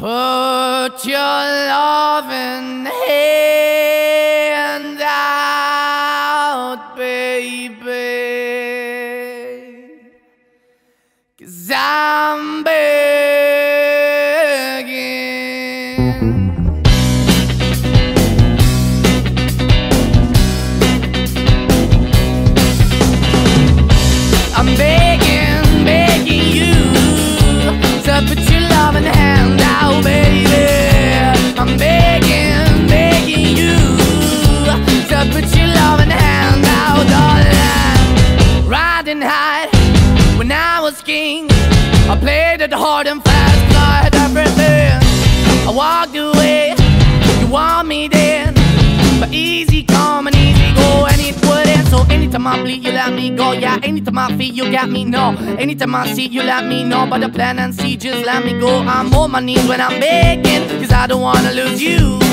Put your loving hand out, baby. Cause I'm begging. Was king, I played it hard and fast, I had everything. I walked away, you want me then, but easy come and easy go, and it wouldn't. So anytime I bleed, you let me go. Yeah, anytime I feel, you got me. No, anytime I see, you let me know. But the plan and see, just let me go. I'm on my knees when I'm begging, cause I don't wanna lose you.